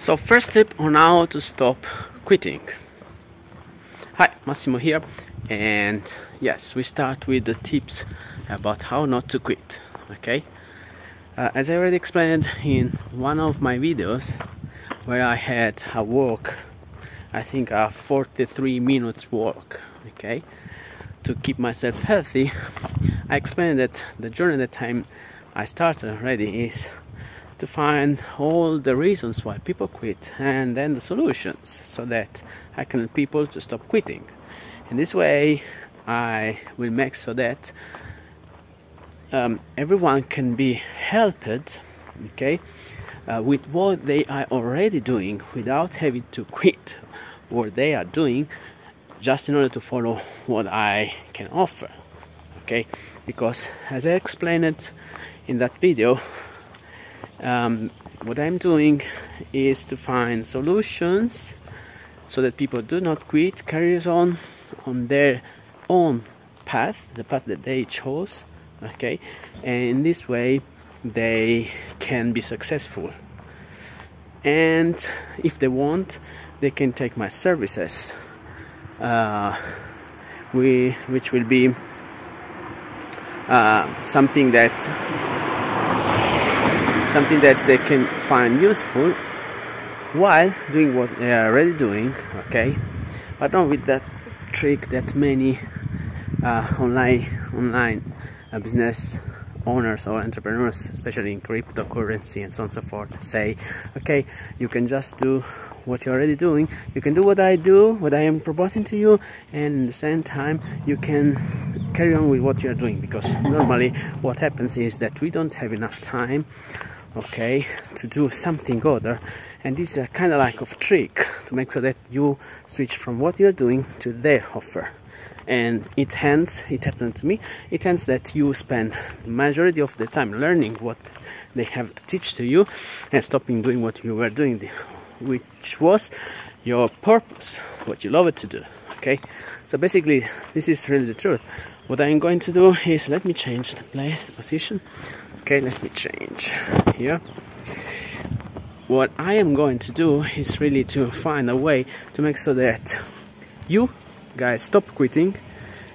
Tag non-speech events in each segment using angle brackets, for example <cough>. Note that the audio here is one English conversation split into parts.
So first tip on how to stop quitting. Hi, Massimo here and yes, we start with the tips about how not to quit, okay? Uh, as I already explained in one of my videos where I had a walk, I think a 43 minutes walk, okay? To keep myself healthy, I explained that the journey that time I started already is to find all the reasons why people quit and then the solutions so that I can help people to stop quitting. In this way, I will make so that um, everyone can be helped, okay, uh, with what they are already doing without having to quit what they are doing just in order to follow what I can offer, okay, because as I explained it in that video, um, what I'm doing is to find solutions so that people do not quit, carries on on their own path, the path that they chose, okay, and in this way they can be successful. And if they want, they can take my services, uh, we, which will be uh, something that something that they can find useful while doing what they are already doing okay? But not with that trick that many uh, online online uh, business owners or entrepreneurs especially in cryptocurrency and so on and so forth say okay you can just do what you're already doing. You can do what i do what i am proposing to you and at the same time you can carry on with what you're doing. Because normally what happens is that we don't have enough time okay to do something other. And this is a kind of like of trick to make sure that you switch from what you're doing to their offer. And it ends it happened to me it ends that you spend the majority of the time learning what they have to teach to you and stopping doing what you were doing which was your purpose what you love to do okay? So basically this is really the truth. What i'm going to do is let me change the place the position okay let me change here. What I am going to do is really to find a way to make so that you guys stop quitting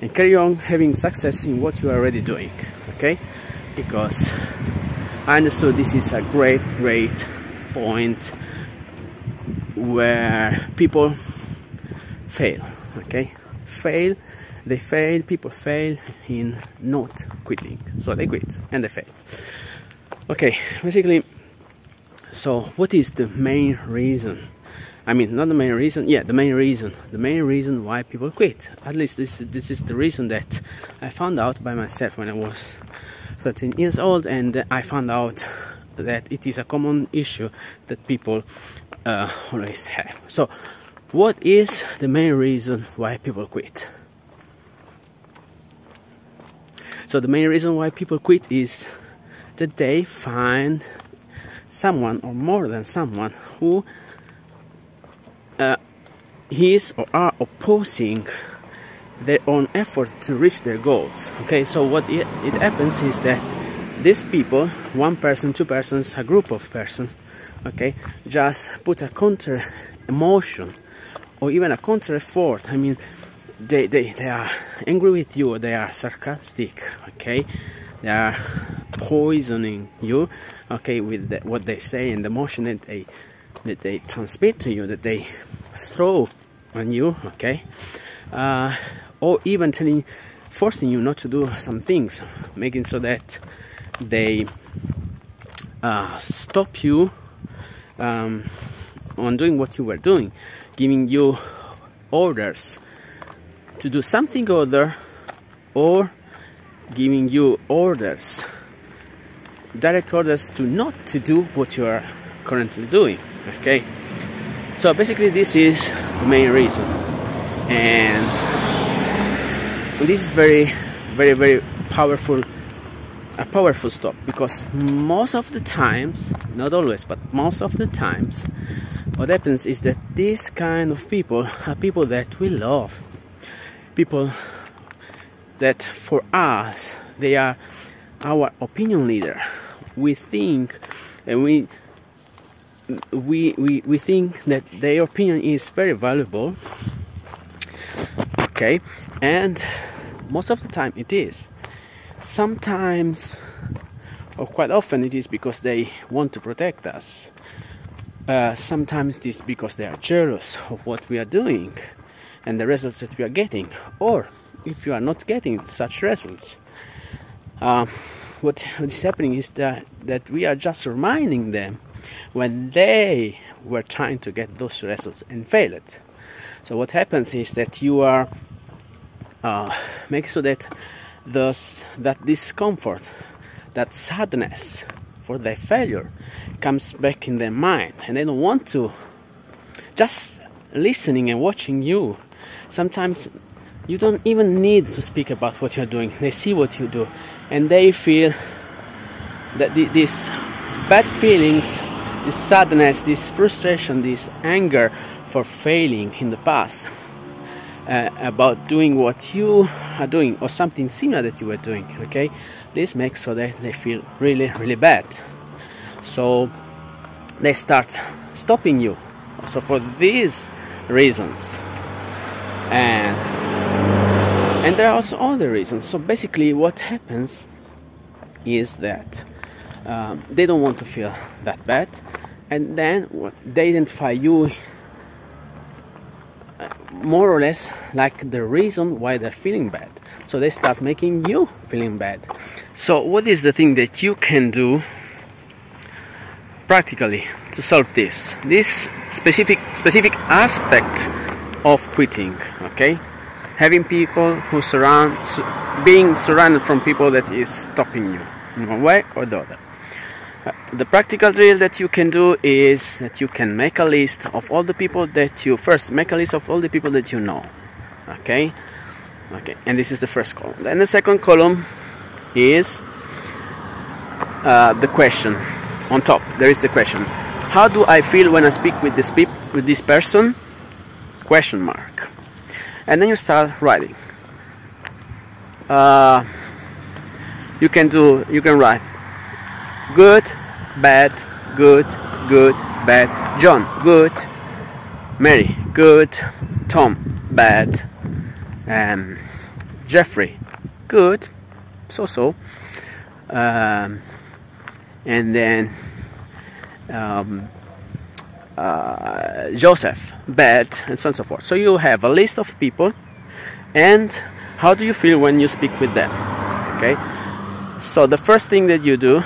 and carry on having success in what you are already doing okay? Because I understood this is a great great point where people fail okay? Fail they fail people fail in not quitting. So they quit and they fail. Okay basically so what is the main reason? I mean not the main reason yeah the main reason. The main reason why people quit. At least this this is the reason that I found out by myself when I was 13 years old and I found out that it is a common issue that people uh, always have. So what is the main reason why people quit So the main reason why people quit is that they find someone or more than someone who uh, is or are opposing their own effort to reach their goals. Okay, so what it, it happens is that these people, one person, two persons, a group of persons, okay, just put a counter emotion or even a counter effort. I mean, they, they, they are angry with you, they are sarcastic, okay? They are poisoning you, okay, with the, what they say and the emotion that they, that they transmit to you, that they throw on you, okay? Uh, or even telling, forcing you not to do some things, making so that they uh, stop you um, on doing what you were doing, giving you orders to do something other or giving you orders direct orders to not to do what you are currently doing okay? So basically this is the main reason. And this is very very very powerful a powerful stop because most of the times not always but most of the times what happens is that these kind of people are people that we love people that for us they are our opinion leader. We think and we we, we, we think that their opinion is very valuable okay? And most of the time it is. Sometimes or quite often it is because they want to protect us. Uh, sometimes it is because they are jealous of what we are doing and the results that we are getting or if you are not getting such results uh, what, is happening is that, that we are just reminding them when they were trying to get those results and failed. So what happens is that you are uh, make so that thus that discomfort, that sadness for their failure comes back in their mind, and they don't want to. Just listening and watching you, sometimes you don't even need to speak about what you're doing. They see what you do, and they feel that these bad feelings this sadness, this frustration, this anger for failing in the past uh, about doing what you are doing or something similar that you were doing okay this makes so that they feel really really bad so they start stopping you so for these reasons and and there are also other reasons. So basically what happens is that um, they don't want to feel that bad. And then they identify you uh, more or less like the reason why they're feeling bad. So they start making you feeling bad. So what is the thing that you can do practically to solve this? This specific specific aspect of quitting okay? Having people who surround being surrounded from people that is stopping you in one way or the other. The practical drill that you can do is that you can make a list of all the people that you first make a list of all the people that you know okay? Okay and this is the first column. Then the second column is uh, the question on top. There is the question. How do I feel when I speak with this peop with this person question mark and then you start writing uh, you can do you can write good, bad, good, good, bad. John, good. Mary, good. Tom, bad. Um, Jeffrey, good. So so. Um, and then um, uh, Joseph, bad, and so on and so forth. So you have a list of people, and how do you feel when you speak with them? Okay. So the first thing that you do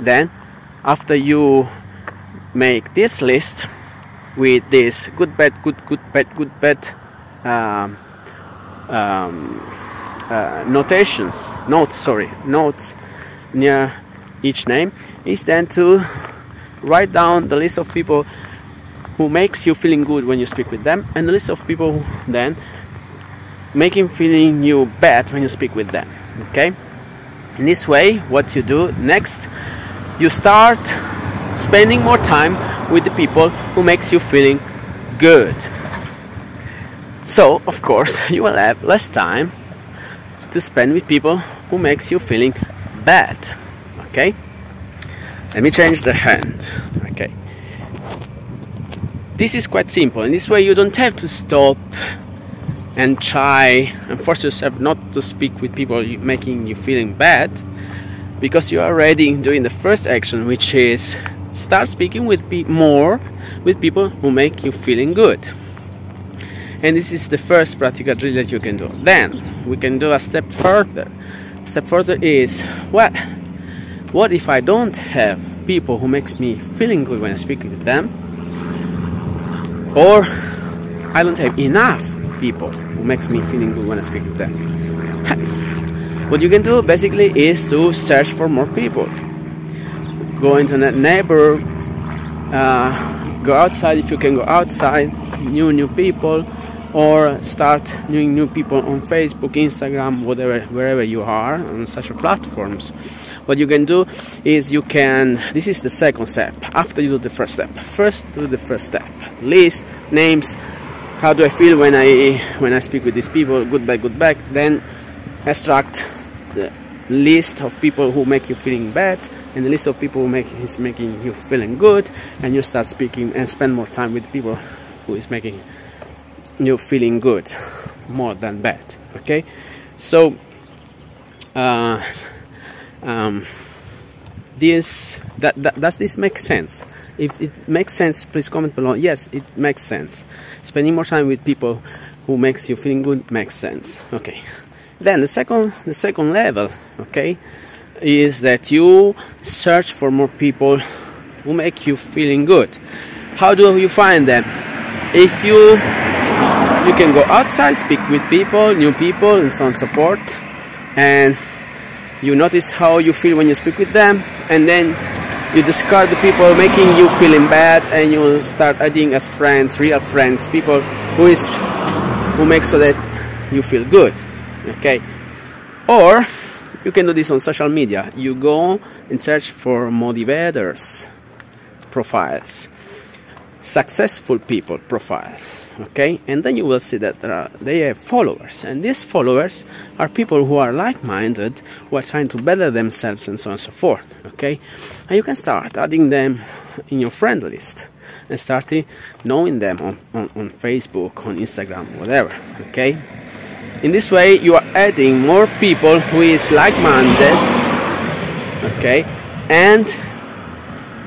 then after you make this list with this good bad good good bad good bad um, um, uh, notations notes sorry notes near each name is then to write down the list of people who makes you feeling good when you speak with them and the list of people who then making feeling you bad when you speak with them okay? In this way what you do next you start spending more time with the people who makes you feeling good. So of course <laughs> you will have less time to spend with people who makes you feeling bad okay let me change the hand. Okay. This is quite simple. In this way you don't have to stop and try and force yourself not to speak with people making you feeling bad because you are already doing the first action which is start speaking with more with people who make you feeling good. And this is the first practical drill that you can do. Then we can do a step further. Step further is what what if I don't have people who makes me feeling good when I speak with them? Or I don't have enough people who makes me feeling good when I speak with them? <laughs> What you can do basically is to search for more people. Go into that neighbor uh, go outside if you can go outside new new people or start new new people on Facebook Instagram whatever wherever you are on social platforms what you can do is you can this is the second step. After you do the first step first do the first step. List names how do I feel when I when I speak with these people good bad good back then extract the list of people who make you feeling bad and the list of people who make is making you feeling good. And you start speaking and spend more time with people who is making you feeling good more than bad okay? So uh, um, this that, that does this make sense? If it makes sense please comment below. Yes it makes sense. Spending more time with people who makes you feeling good makes sense. Okay. Then the second the second level okay is that you search for more people who make you feeling good. How do you find them? If you you can go outside speak with people new people and so on and so forth and you notice how you feel when you speak with them and then you discard the people making you feeling bad and you start adding as friends real friends people who is who make so that you feel good okay? Or you can do this on social media. You go and search for motivators profiles successful people profiles okay? And then you will see that are, they have followers. And these followers are people who are like-minded who are trying to better themselves and so on and so forth okay? And you can start adding them in your friend list and start knowing them on, on, on facebook on instagram whatever okay? In this way you are adding more people who is like-minded okay? And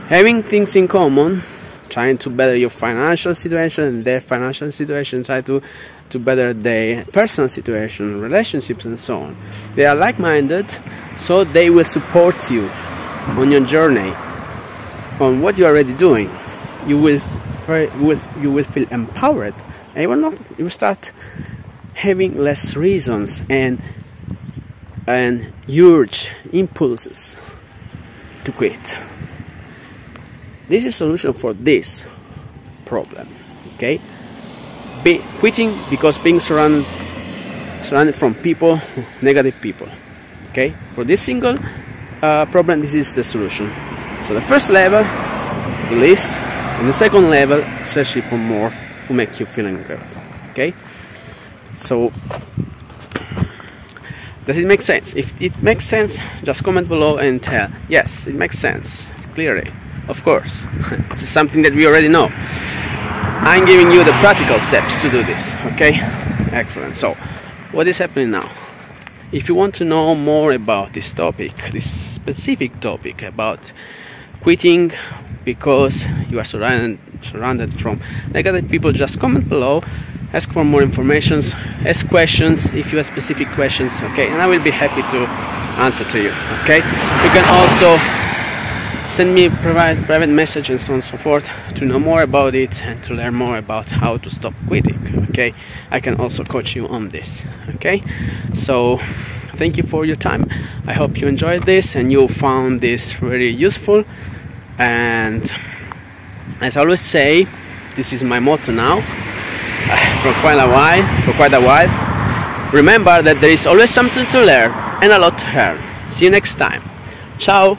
having things in common trying to better your financial situation their financial situation try to to better their personal situation relationships and so on. They are like-minded so they will support you on your journey on what you're already doing. You will, will you will feel empowered and you will not you will start having less reasons and and urge impulses to quit this is solution for this problem okay? Be, quitting because being surrounded surrounded from people <laughs> negative people okay? For this single uh, problem this is the solution. So the first level the list and the second level searching for more who make you feeling good okay? So does it make sense? If it makes sense just comment below and tell. Yes it makes sense clearly of course. <laughs> It's something that we already know. I'm giving you the practical steps to do this okay? Excellent. So what is happening now? If you want to know more about this topic this specific topic about quitting because you are surrounded surrounded from negative people just comment below ask for more information ask questions if you have specific questions okay? And I will be happy to answer to you okay? You can also send me private, private message and so on and so forth to know more about it and to learn more about how to stop quitting okay? I can also coach you on this okay? So thank you for your time. I hope you enjoyed this and you found this very useful. And as i always say this is my motto now <sighs> for quite a while for quite a while. Remember that there is always something to learn and a lot to learn see you next time. Ciao